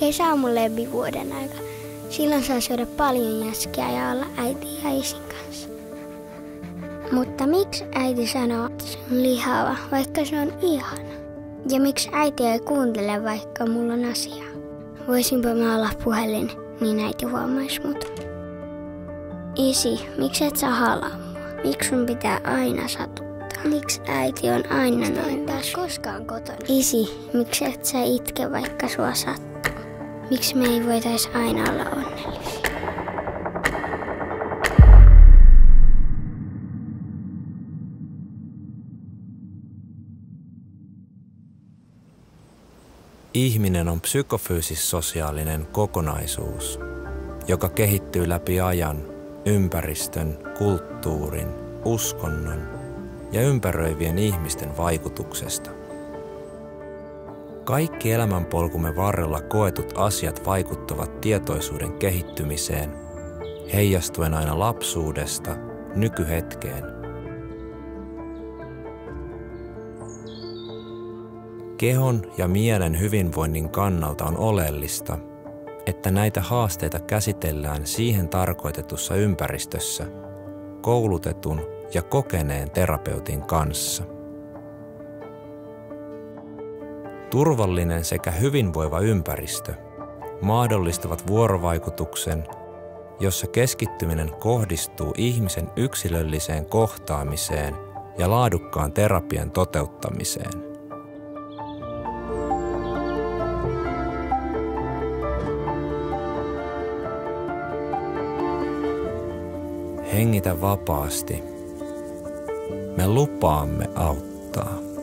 Kesä on mun lempivuoden aika. Silloin saa syödä paljon jäskiä ja olla äiti ja isin kanssa. Mutta miksi äiti sanoo, että se on lihava, vaikka se on ihana? Ja miksi äiti ei kuuntele, vaikka mulla on asiaa? Voisinpa mä olla puhelin, niin äiti huomaisi mut. Isi, miksi et sä halaa mua? Miksi sun pitää aina satuttaa? Miksi äiti on aina noin koskaan kotona? Isi, miksi et sä itke vaikka sua sattuu? Miksi me ei voitais aina olla onnellisia? Ihminen on psykofyysis-sosiaalinen kokonaisuus, joka kehittyy läpi ajan ympäristön, kulttuurin, uskonnon ja ympäröivien ihmisten vaikutuksesta. Kaikki elämänpolkumme varrella koetut asiat vaikuttavat tietoisuuden kehittymiseen, heijastuen aina lapsuudesta nykyhetkeen. Kehon ja mielen hyvinvoinnin kannalta on oleellista, että näitä haasteita käsitellään siihen tarkoitetussa ympäristössä koulutetun ja kokeneen terapeutin kanssa. Turvallinen sekä hyvinvoiva ympäristö mahdollistavat vuorovaikutuksen, jossa keskittyminen kohdistuu ihmisen yksilölliseen kohtaamiseen ja laadukkaan terapian toteuttamiseen. Hengitä vapaasti. Me lupaamme auttaa.